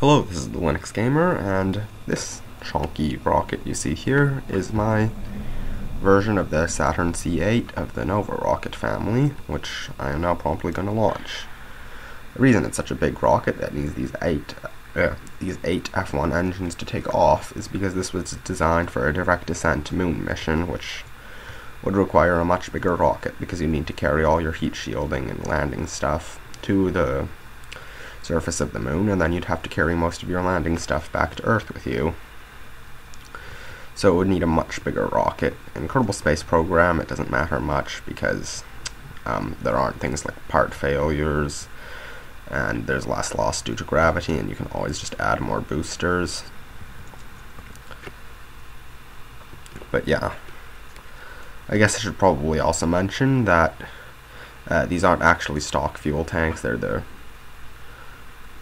Hello, this is the Linux Gamer, and this chunky rocket you see here is my version of the Saturn C8 of the Nova rocket family, which I am now promptly going to launch. The reason it's such a big rocket that needs these eight uh, these eight F1 engines to take off is because this was designed for a direct ascent to moon mission, which would require a much bigger rocket because you need to carry all your heat shielding and landing stuff to the surface of the moon, and then you'd have to carry most of your landing stuff back to Earth with you. So it would need a much bigger rocket. In Kerbal Space Program, it doesn't matter much because um, there aren't things like part failures, and there's less loss due to gravity, and you can always just add more boosters. But yeah, I guess I should probably also mention that uh, these aren't actually stock fuel tanks, they're the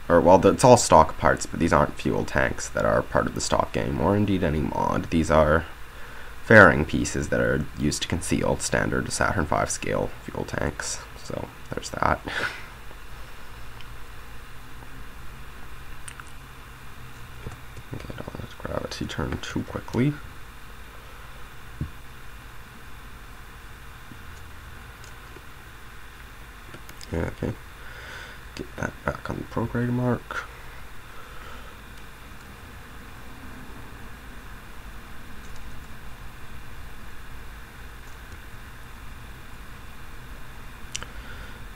or well, it's all stock parts, but these aren't fuel tanks that are part of the stock game, or indeed any mod. These are fairing pieces that are used to conceal standard Saturn V scale fuel tanks. So there's that. okay, don't let gravity turn too quickly. Yeah, okay get that back on the program mark.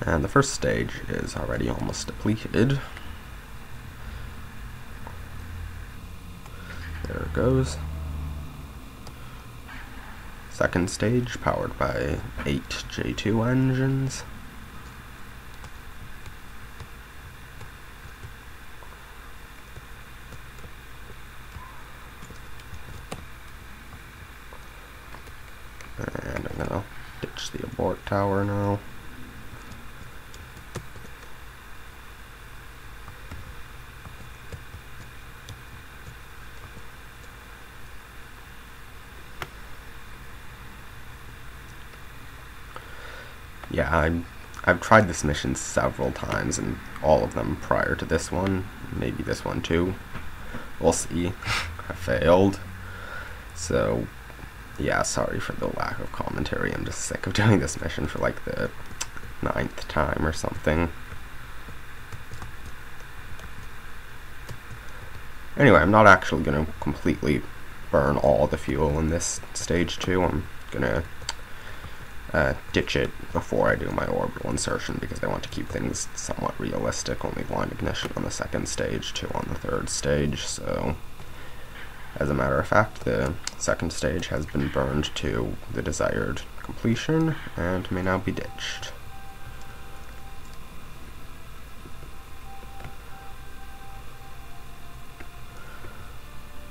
And the first stage is already almost depleted. There it goes. Second stage powered by 8 J2 engines. And I'm gonna ditch the abort tower now. Yeah, I'm, I've tried this mission several times, and all of them prior to this one. Maybe this one too. We'll see. I failed. So, yeah, sorry for the lack of commentary. I'm just sick of doing this mission for like the ninth time or something. Anyway, I'm not actually going to completely burn all the fuel in this stage 2. I'm going to uh, ditch it before I do my orbital insertion because I want to keep things somewhat realistic. Only blind ignition on the second stage, 2 on the third stage, so... As a matter of fact, the second stage has been burned to the desired completion and may now be ditched.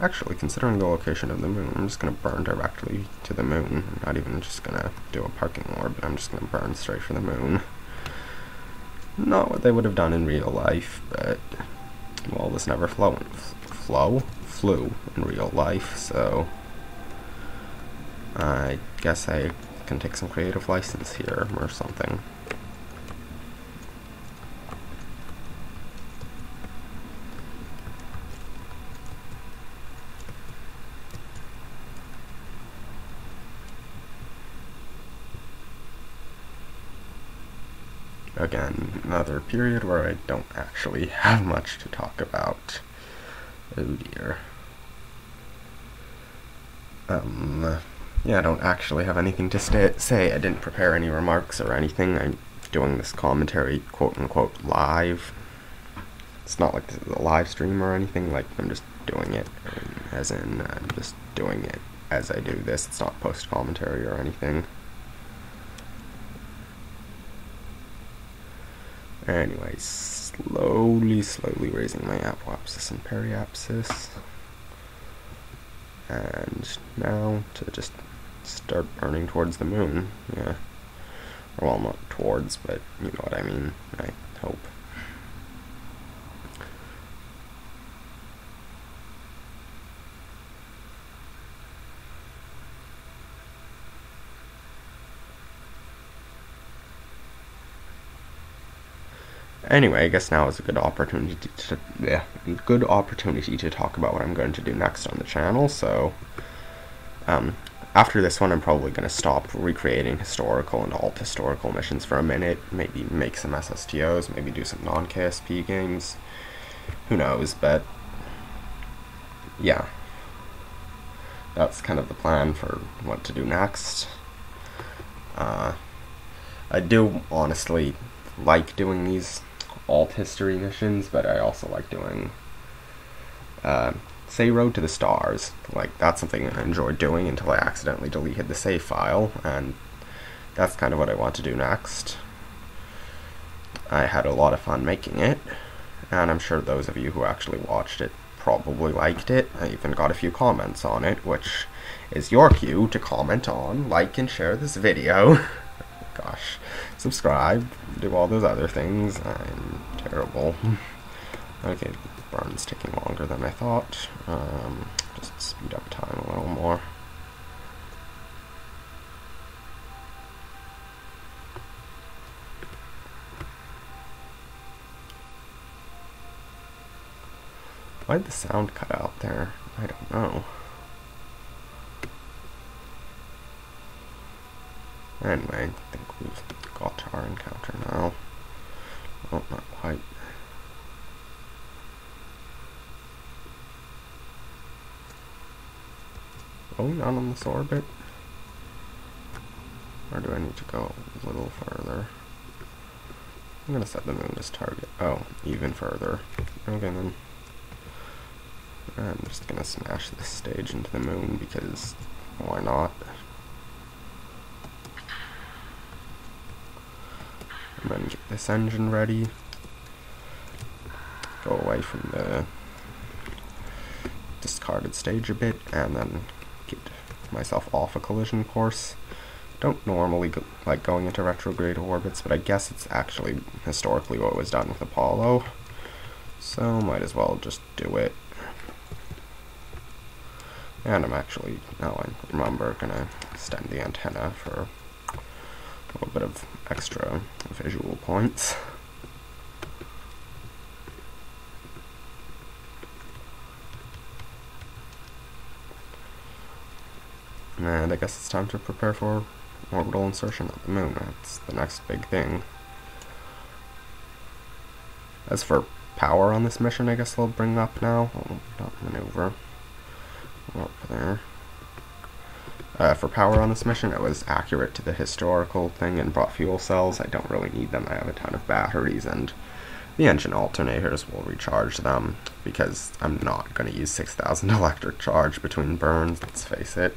Actually, considering the location of the moon, I'm just going to burn directly to the moon. I'm not even just going to do a parking orbit, I'm just going to burn straight for the moon. Not what they would have done in real life, but, well, this never flow, flow? flew in real life, so I guess I can take some creative license here or something. Again, another period where I don't actually have much to talk about. Oh dear. Um, yeah, I don't actually have anything to say. I didn't prepare any remarks or anything. I'm doing this commentary, quote-unquote, live. It's not like this is a live stream or anything. Like, I'm just doing it, as in, I'm just doing it as I do this. It's not post-commentary or anything. Anyways, slowly, slowly raising my apoapsis and periapsis. And now to just start burning towards the moon. Yeah. Well, not towards, but you know what I mean, I Anyway, I guess now is a good opportunity to yeah, good opportunity to talk about what I'm going to do next on the channel. So, um, after this one, I'm probably going to stop recreating historical and alt historical missions for a minute. Maybe make some SSTOs. Maybe do some non KSP games. Who knows? But yeah, that's kind of the plan for what to do next. Uh, I do honestly like doing these alt history missions, but I also like doing, uh, say, Road to the Stars. Like, that's something I enjoyed doing until I accidentally deleted the save file, and that's kind of what I want to do next. I had a lot of fun making it, and I'm sure those of you who actually watched it probably liked it. I even got a few comments on it, which is your cue to comment on, like, and share this video. Gosh, subscribe, do all those other things. I'm terrible. okay, burn's taking longer than I thought. Um, just speed up time a little more. Why'd the sound cut out there? I don't know. Anyway, I think we've got our encounter now. Oh, not quite. Oh, not on this orbit? Or do I need to go a little further? I'm gonna set the moon as target. Oh, even further. Okay then. I'm just gonna smash this stage into the moon because why not? And then get this engine ready. Go away from the discarded stage a bit and then get myself off a collision course. Don't normally go, like going into retrograde orbits, but I guess it's actually historically what was done with Apollo. So might as well just do it. And I'm actually, now I remember, gonna extend the antenna for a little bit of extra visual points. And I guess it's time to prepare for orbital insertion at the moon. That's the next big thing. As for power on this mission, I guess I'll bring up now. Oh, not maneuver up there. Uh, for power on this mission, it was accurate to the historical thing and brought fuel cells. I don't really need them. I have a ton of batteries, and the engine alternators will recharge them because I'm not going to use 6,000 electric charge between burns, let's face it.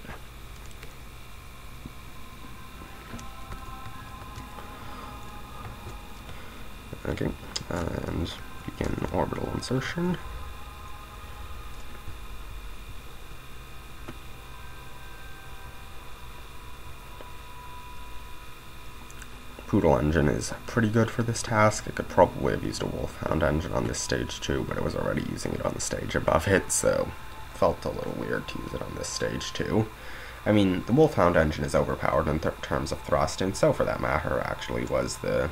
Okay, and begin orbital insertion. Poodle engine is pretty good for this task. It could probably have used a Wolfhound engine on this stage too, but it was already using it on the stage above it, so felt a little weird to use it on this stage too. I mean, the Wolfhound engine is overpowered in terms of thrust, and so for that matter actually was the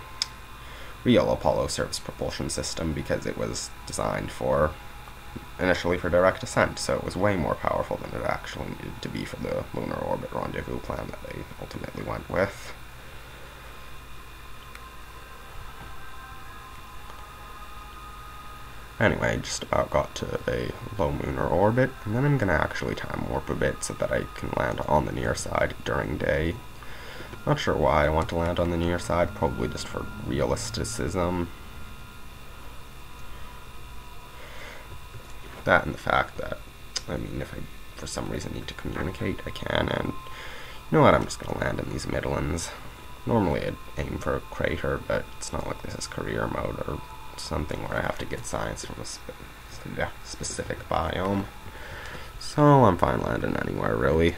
real Apollo service propulsion system because it was designed for initially for direct ascent, so it was way more powerful than it actually needed to be for the lunar orbit rendezvous plan that they ultimately went with. Anyway, just about got to a low lunar orbit, and then I'm going to actually time warp a bit so that I can land on the near side during day. Not sure why I want to land on the near side, probably just for realisticism. That and the fact that, I mean, if I for some reason need to communicate, I can, and you know what, I'm just going to land in these Midlands. Normally I'd aim for a crater, but it's not like this is career mode or something where I have to get science from a spe specific biome. So I'm fine landing anywhere, really.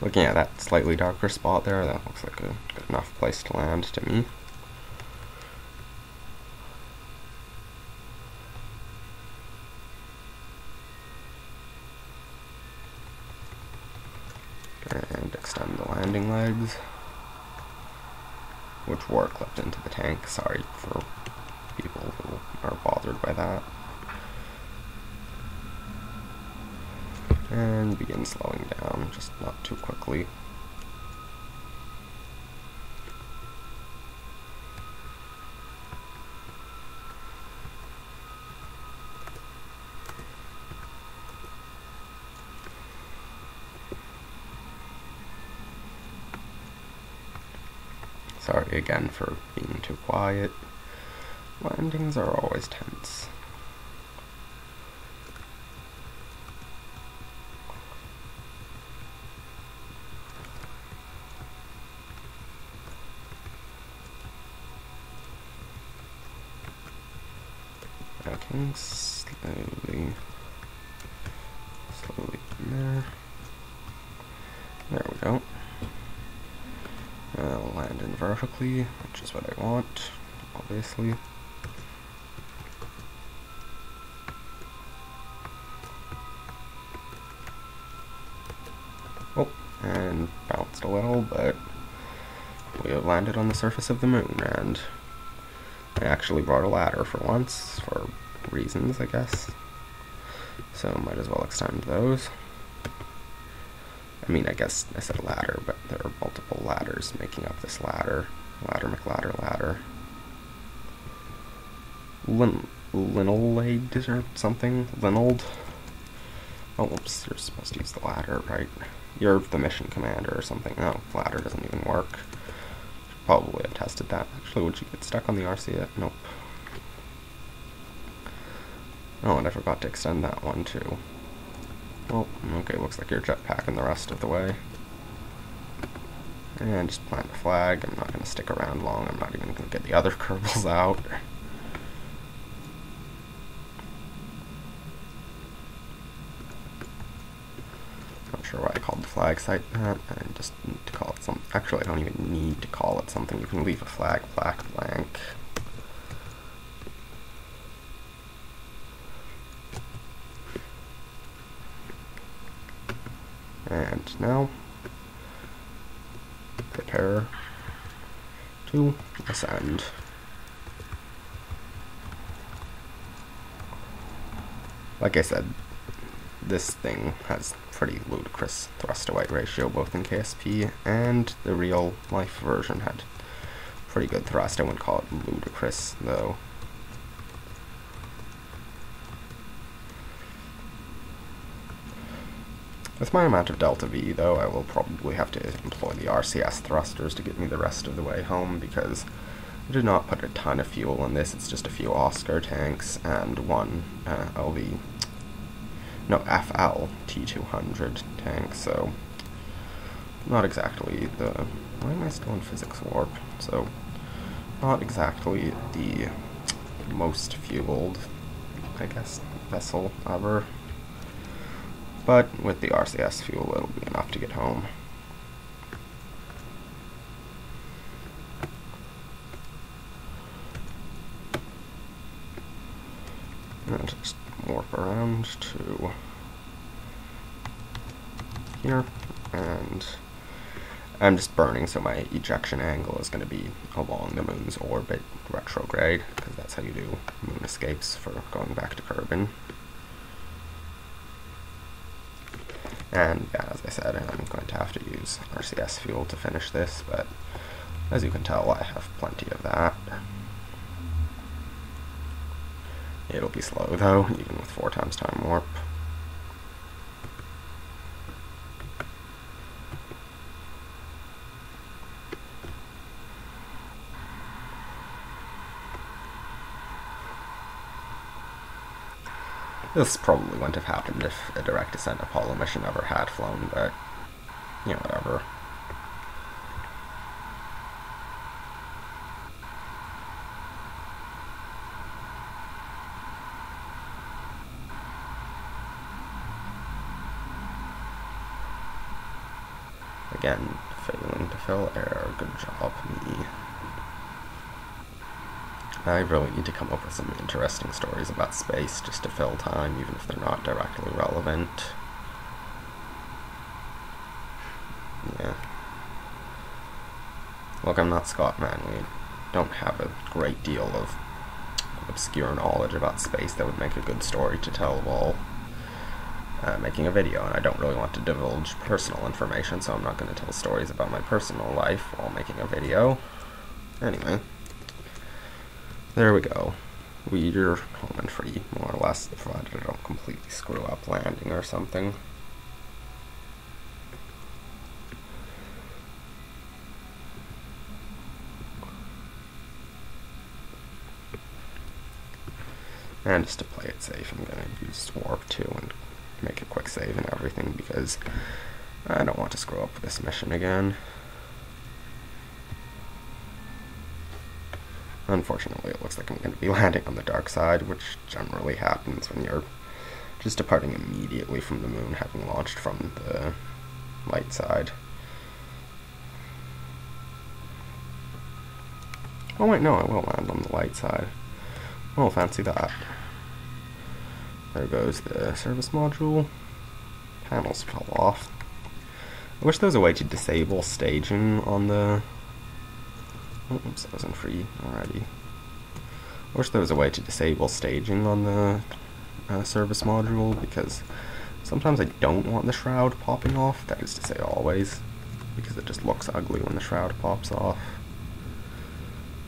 Looking at that slightly darker spot there, that looks like a good enough place to land to me. Extend the landing legs, which were clipped into the tank. Sorry for people who are bothered by that. And begin slowing down, just not too quickly. Sorry again for being too quiet. Landings are always tense. Okay, slowly, slowly in there. There we go. I'll land vertically, which is what I want, obviously. Oh, and bounced a little, but we have landed on the surface of the moon, and I actually brought a ladder for once, for reasons, I guess. So might as well extend those. I mean, I guess I said ladder, but there are multiple ladders making up this ladder. Ladder, McLadder, ladder. Lin Linolade or something? Linold? Oh, whoops, you're supposed to use the ladder, right? You're the mission commander or something. No, ladder doesn't even work. Probably have tested that. Actually, would you get stuck on the RC? Nope. Oh, and I forgot to extend that one too. Well, okay, looks like you're jetpacking the rest of the way. And just plant the flag. I'm not going to stick around long. I'm not even going to get the other Kerbals out. Not sure why I called the flag site that. I just need to call it something. Actually, I don't even need to call it something. You can leave a flag black blank. And now, prepare Like I said, this thing has pretty ludicrous thrust to weight ratio both in KSP and the real life version had pretty good thrust. I wouldn't call it ludicrous though. With my amount of delta V, though, I will probably have to employ the RCS thrusters to get me the rest of the way home, because I did not put a ton of fuel in this. It's just a few Oscar tanks and one uh, LV, no, FL T200 tank, so not exactly the, why am I still in physics warp? So, not exactly the most fueled, I guess, vessel ever. But with the RCS fuel, it'll be enough to get home. And just warp around to here, and I'm just burning, so my ejection angle is going to be along the moon's orbit retrograde, because that's how you do moon escapes for going back to Kerbin. And yeah, as I said, I'm going to have to use RCS fuel to finish this, but as you can tell, I have plenty of that. It'll be slow though, even with four times time warp. This probably wouldn't have happened if a direct ascent Apollo mission ever had flown, but, you know, whatever. Again, failing to fill air, good job, me. I really need to come up with some interesting stories about space just to fill time, even if they're not directly relevant. Yeah, Look, I'm not Scott Manley. Don't have a great deal of obscure knowledge about space that would make a good story to tell while uh, making a video, and I don't really want to divulge personal information, so I'm not going to tell stories about my personal life while making a video. Anyway, there we go. We're home and free, more or less, provided I don't completely screw up landing or something. And just to play it safe, I'm going to use Warp 2 and make a quick save and everything because I don't want to screw up this mission again. Unfortunately, it looks like I'm going to be landing on the dark side, which generally happens when you're just departing immediately from the moon, having launched from the light side. Oh wait, no, I will land on the light side. Oh, fancy that. There goes the service module. Panels fell off. I wish there was a way to disable staging on the... Oops, that wasn't free already. I wish there was a way to disable staging on the uh, service module, because sometimes I don't want the shroud popping off, that is to say always, because it just looks ugly when the shroud pops off.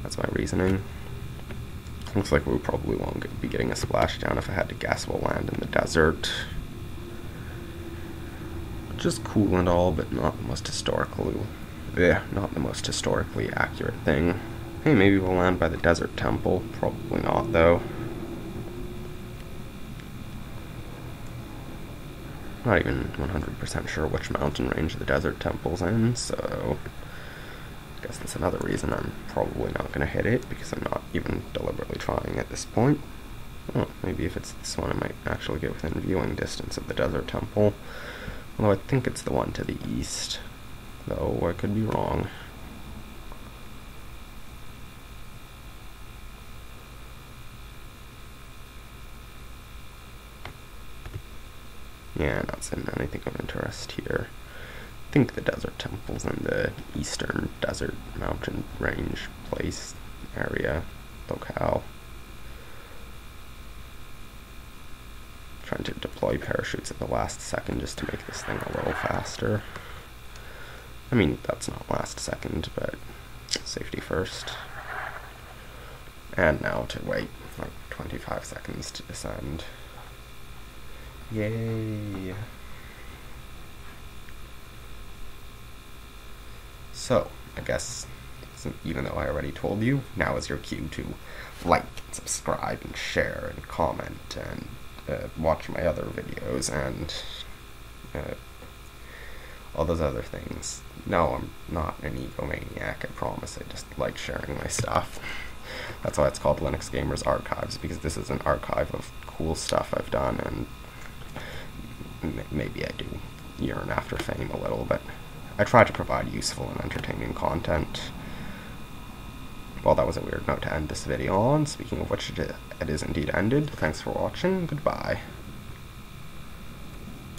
That's my reasoning. Looks like we probably won't be getting a splashdown if I had to guess we'll land in the desert. Just cool and all, but not the most historically, yeah, not the most historically accurate thing. Hey, maybe we'll land by the desert temple. Probably not, though. Not even 100% sure which mountain range the desert temple's in, so I guess that's another reason I'm probably not going to hit it, because I'm not even deliberately trying at this point. Oh, maybe if it's this one, I might actually get within viewing distance of the desert temple. Although I think it's the one to the east, though I could be wrong. Yeah, not seeing anything of interest here I think the desert temple's in the eastern desert mountain range place area locale. Trying to deploy parachutes at the last second just to make this thing a little faster. I mean, that's not last second, but safety first. And now to wait like 25 seconds to descend. Yay! So, I guess, even though I already told you, now is your cue to like, subscribe, and share, and comment, and uh, watch my other videos, and uh, all those other things. No, I'm not an egomaniac, I promise. I just like sharing my stuff. That's why it's called Linux Gamers Archives, because this is an archive of cool stuff I've done, and maybe I do yearn after fame a little, but I try to provide useful and entertaining content. Well, that was a weird note to end this video on. Speaking of which, it is indeed ended. Thanks for watching. Goodbye.